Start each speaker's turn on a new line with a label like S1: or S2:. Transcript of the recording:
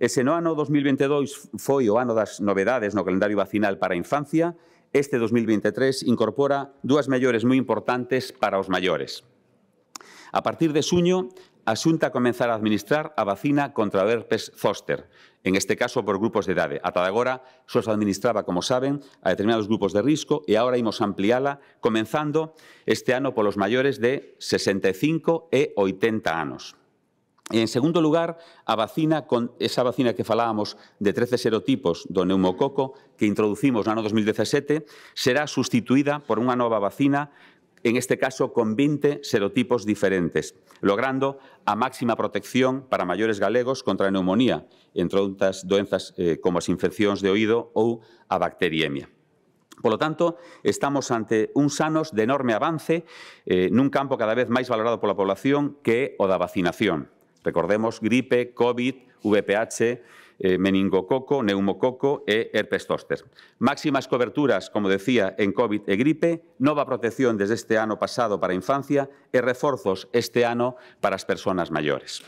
S1: Ese no ano 2022 foi o ano das novedades no calendario vacinal para a infancia. Este 2023 incorpora dúas mellores moi importantes para os maiores. A partir de suño, a Xunta a administrar a vacina contra o herpes zoster, en este caso por grupos de idade. Ata agora só se administraba, como saben, a determinados grupos de risco e agora imos ampliála comenzando este ano polos maiores de 65 e 80 anos. En segundo lugar, a vacina con esa vacina que falábamos de 13 serotipos do neumococo que introducimos no ano 2017 será substituída por unha nova vacina en este caso con 20 serotipos diferentes, logrando a máxima protección para maiores galegos contra a neumonía, entre outras doenzas eh, como as infeccións de oído ou a bacteriemia. Por lo tanto, estamos ante un sanos de enorme avance eh, nun campo cada vez máis valorado pola población que é o da vacinación. Recordemos gripe, COVID, VPH, eh, meningococo, neumococo e herpes zóster. Máximas coberturas, como decía, en COVID e gripe, nova protección desde este ano pasado para infancia e reforzos este ano para as persoas maiores.